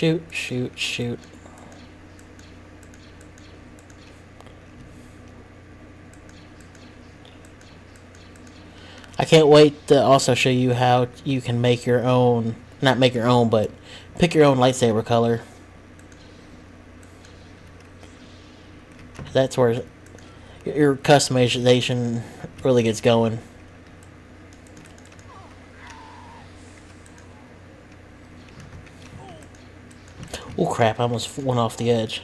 Shoot, shoot, shoot. I can't wait to also show you how you can make your own, not make your own, but pick your own lightsaber color. That's where your customization really gets going. Oh crap, I almost went off the edge.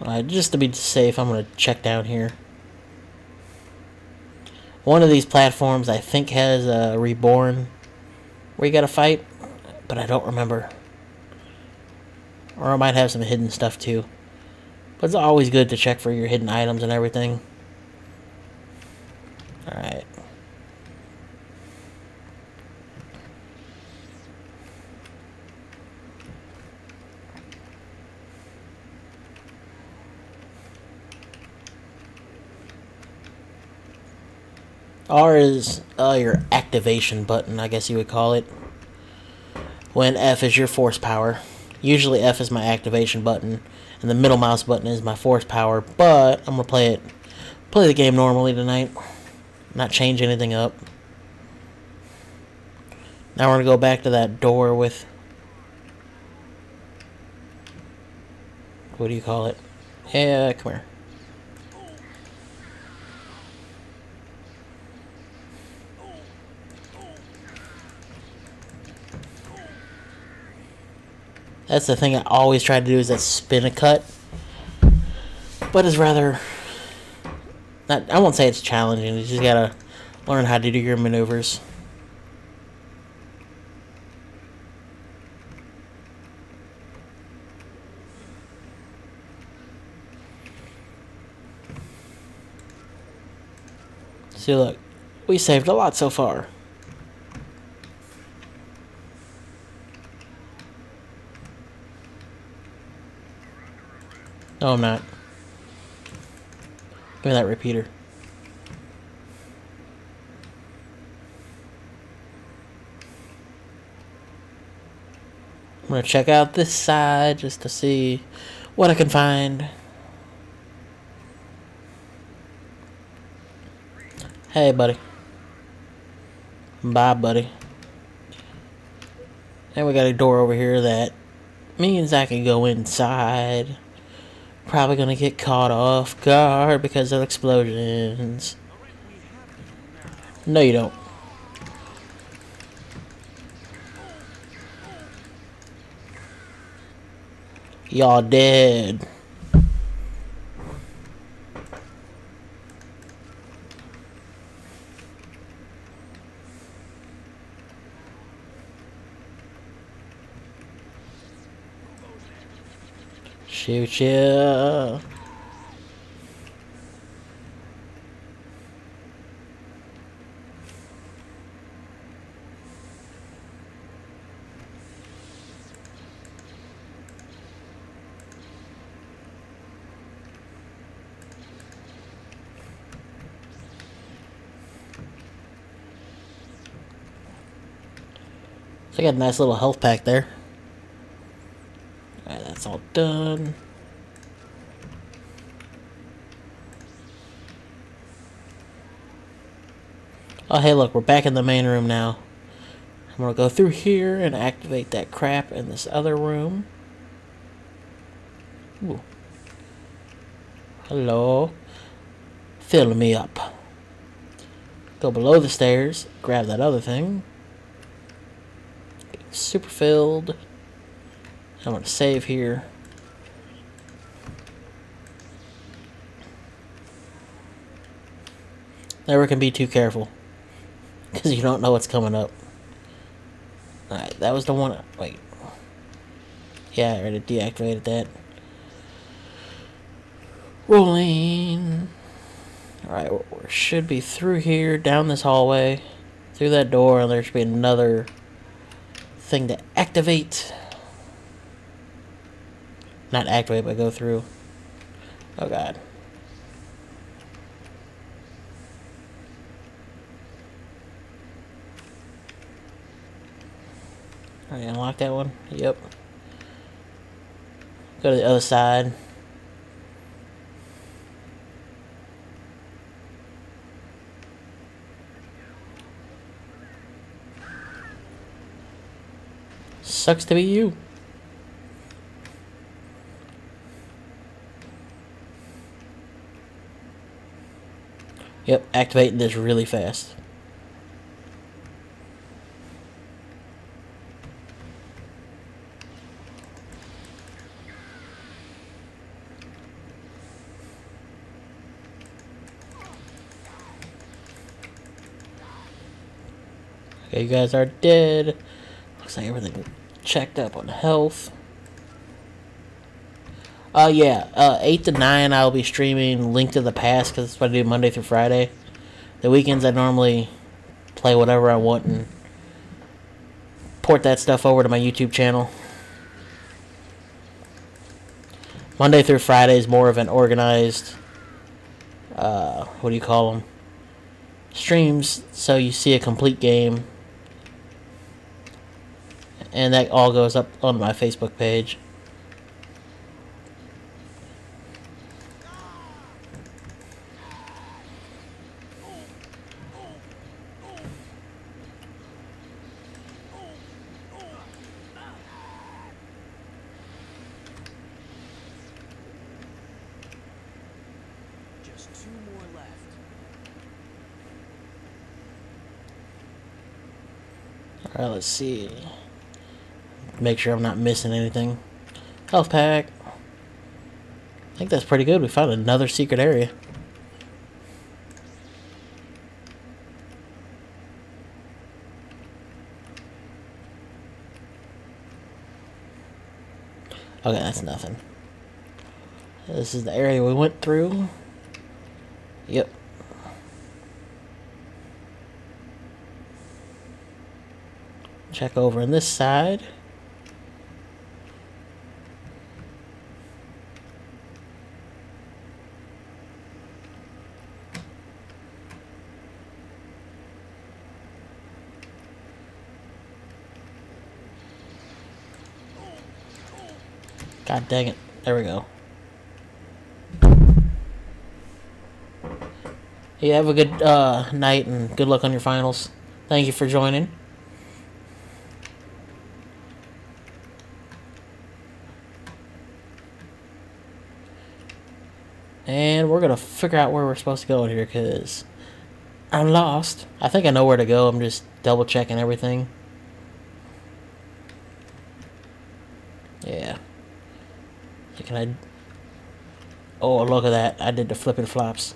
Alright, just to be safe, I'm going to check down here. One of these platforms I think has a Reborn where you gotta fight, but I don't remember. Or I might have some hidden stuff too. But it's always good to check for your hidden items and everything. Alright. R is uh, your activation button, I guess you would call it. When F is your force power. Usually F is my activation button, and the middle mouse button is my force power, but I'm going to play it, play the game normally tonight. Not change anything up. Now we're going to go back to that door with... What do you call it? Yeah, come here. That's the thing I always try to do is that spin a cut. But it's rather not I won't say it's challenging, you just gotta learn how to do your maneuvers. See look, we saved a lot so far. No, I'm not. Give me that repeater. I'm gonna check out this side just to see what I can find. Hey, buddy. Bye, buddy. And we got a door over here that means I can go inside. Probably gonna get caught off guard because of explosions. No, you don't. Y'all dead. You. So I got a nice little health pack there. All done. Oh, hey, look, we're back in the main room now. I'm gonna go through here and activate that crap in this other room. Ooh. Hello. Fill me up. Go below the stairs, grab that other thing. super filled. I'm going to save here. Never can be too careful. Because you don't know what's coming up. Alright, that was the one... Wait. Yeah, I already deactivated that. Rolling. Alright, we should be through here, down this hallway, through that door, and there should be another thing to activate. Not activate, but go through. Oh god. Alright, unlock that one. Yep. Go to the other side. Sucks to be you. Yep, activating this really fast. Okay, you guys are dead. Looks like everything checked up on health. Uh, yeah, uh, 8 to 9 I'll be streaming Link to the Past because that's what I do Monday through Friday. The weekends I normally play whatever I want and port that stuff over to my YouTube channel. Monday through Friday is more of an organized, uh, what do you call them? Streams, so you see a complete game and that all goes up on my Facebook page. Two more left. Alright, let's see. Make sure I'm not missing anything. Health pack. I think that's pretty good. We found another secret area. Okay, that's nothing. This is the area we went through. Yep. Check over on this side. God dang it. There we go. You have a good uh, night and good luck on your finals. Thank you for joining. And we're going to figure out where we're supposed to go in here because I'm lost. I think I know where to go. I'm just double checking everything. Yeah. Can I... Oh, look at that. I did the flipping flops.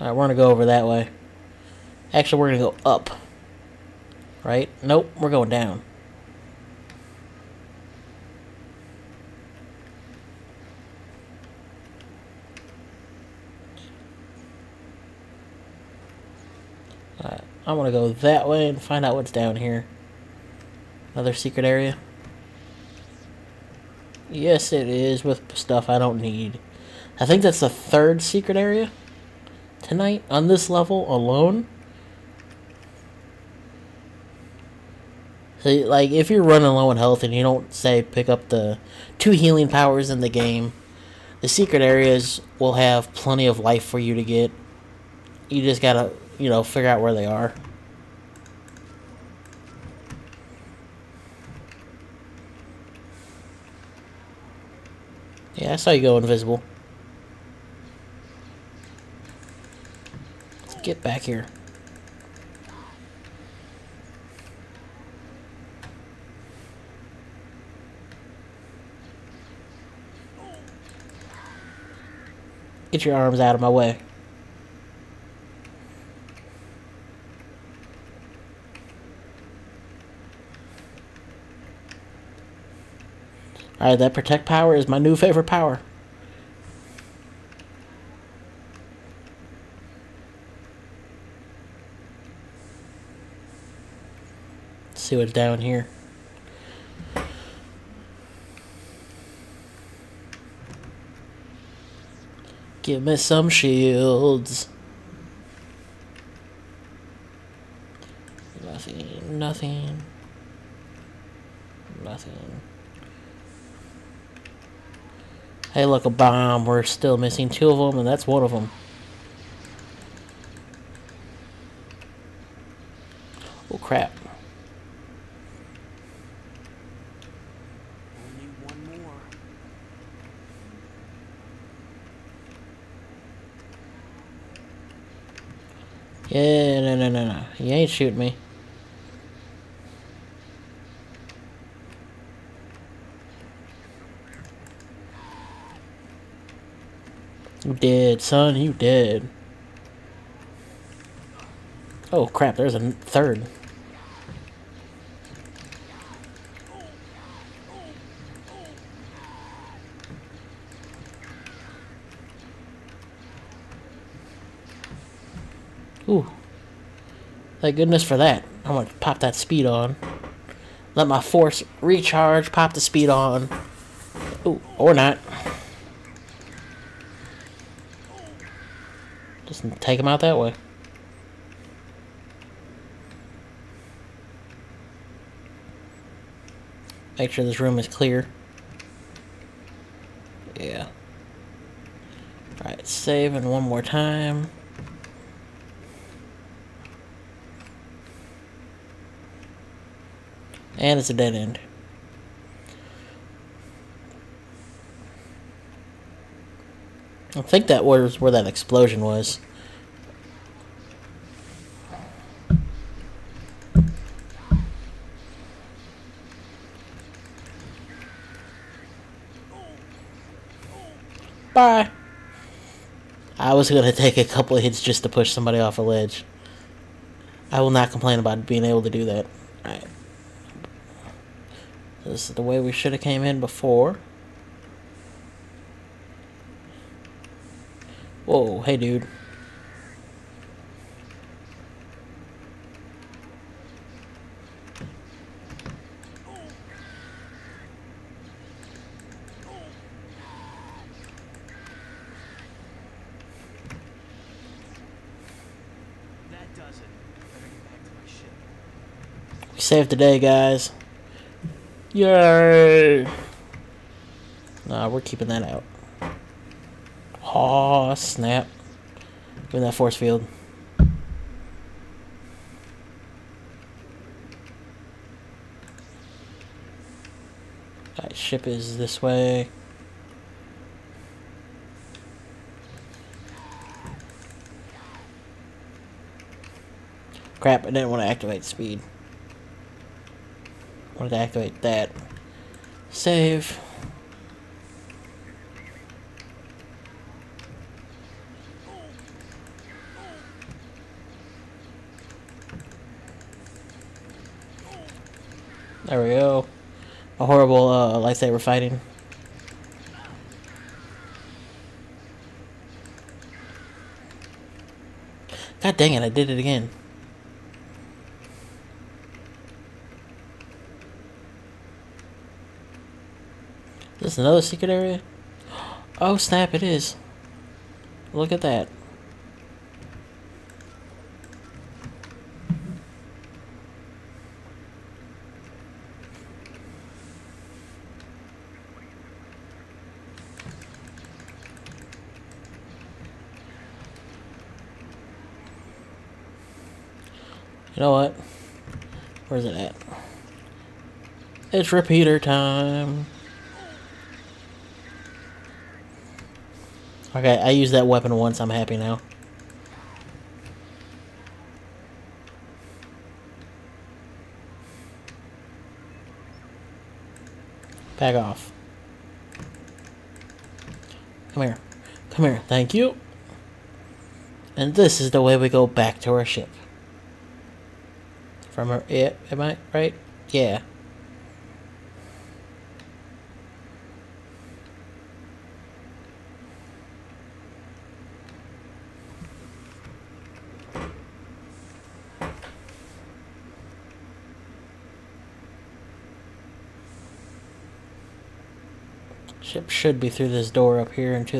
Alright, we're gonna go over that way. Actually, we're gonna go up. Right? Nope, we're going down. Alright, I'm gonna go that way and find out what's down here. Another secret area. Yes, it is with stuff I don't need. I think that's the third secret area tonight on this level alone. So, like, if you're running low on health and you don't, say, pick up the two healing powers in the game, the secret areas will have plenty of life for you to get. You just gotta, you know, figure out where they are. Yeah, I saw you go invisible. Get back here. Get your arms out of my way. Alright, that protect power is my new favorite power. See what's down here. Give me some shields. Nothing, nothing, nothing. Hey, look, a bomb. We're still missing two of them, and that's one of them. Oh, crap. Only one more. Yeah, no, no, no, no. You ain't shooting me. You dead, son. You dead. Oh, crap. There's a third. Ooh. Thank goodness for that. I'm gonna pop that speed on. Let my force recharge, pop the speed on. Ooh, or not. Just take him out that way. Make sure this room is clear. Yeah. Alright, saving one more time. And it's a dead end. I think that was where that explosion was. Bye. I was gonna take a couple of hits just to push somebody off a ledge. I will not complain about being able to do that. Alright. This is the way we should have came in before. Whoa, hey dude. Saved the day, guys. Yay! Nah, we're keeping that out. Aw, snap. Give me that force field. Alright, ship is this way. Crap, I didn't want to activate speed. Wanted to activate that. Save. There we go. A horrible uh, lightsaber fighting. God dang it, I did it again. Is another secret area? Oh snap, it is. Look at that. You know what? Where's it at? It's repeater time. Okay, I used that weapon once. I'm happy now. Back off. Come here. Come here. Thank you. And this is the way we go back to our ship. From our... Yeah, am I right? Yeah. Ship should be through this door up here into